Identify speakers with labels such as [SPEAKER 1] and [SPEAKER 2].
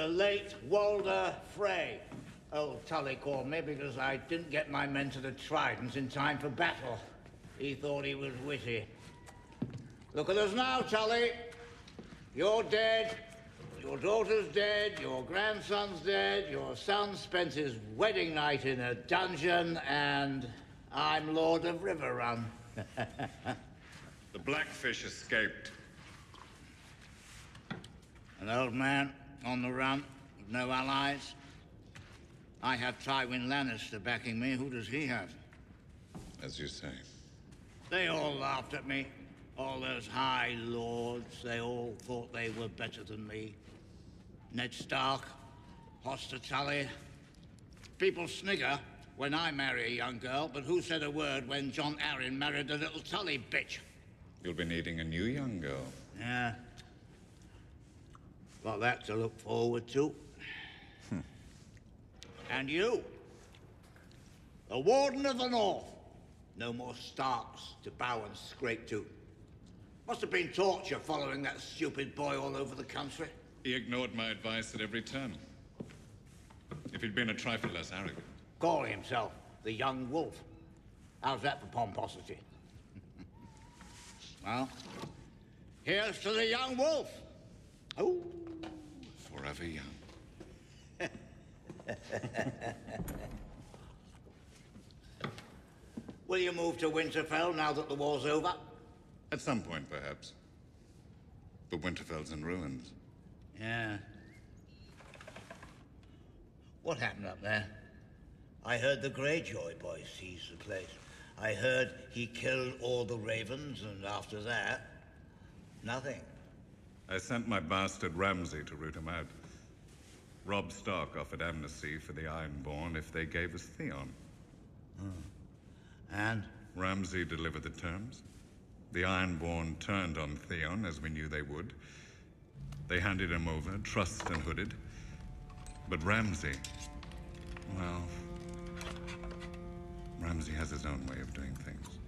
[SPEAKER 1] the late Walder Frey. Oh, old Tully called me because I didn't get my men to the Tridents in time for battle. He thought he was witty. Look at us now, Tully. You're dead. Your daughter's dead. Your grandson's dead. Your son spent his wedding night in a dungeon, and I'm Lord of Riverrun.
[SPEAKER 2] the Blackfish escaped.
[SPEAKER 1] An old man on the run, with no allies. I have Tywin Lannister backing me. Who does he have?
[SPEAKER 2] As you say.
[SPEAKER 1] They all laughed at me. All those high lords, they all thought they were better than me. Ned Stark, Hoster Tully. People snigger when I marry a young girl, but who said a word when Jon Arryn married a little Tully bitch?
[SPEAKER 2] You'll be needing a new young girl.
[SPEAKER 1] Yeah. Got that to look forward to.
[SPEAKER 2] Hmm.
[SPEAKER 1] And you. The Warden of the North. No more Starks to bow and scrape to. Must have been torture following that stupid boy all over the country.
[SPEAKER 2] He ignored my advice at every turn. If he'd been a trifle less arrogant.
[SPEAKER 1] Calling himself the Young Wolf. How's that for pomposity? well, here's to the Young Wolf.
[SPEAKER 2] Forever young.
[SPEAKER 1] Will you move to Winterfell now that the war's over?
[SPEAKER 2] At some point, perhaps. But Winterfell's in ruins.
[SPEAKER 1] Yeah. What happened up there? I heard the Greyjoy boy seized the place. I heard he killed all the ravens, and after that, nothing.
[SPEAKER 2] I sent my bastard Ramsay to root him out. Robb Stark offered amnesty for the Ironborn if they gave us Theon.
[SPEAKER 1] Hmm. And?
[SPEAKER 2] Ramsay delivered the terms. The Ironborn turned on Theon, as we knew they would. They handed him over, trussed and hooded. But Ramsay... Well... Ramsay has his own way of doing things.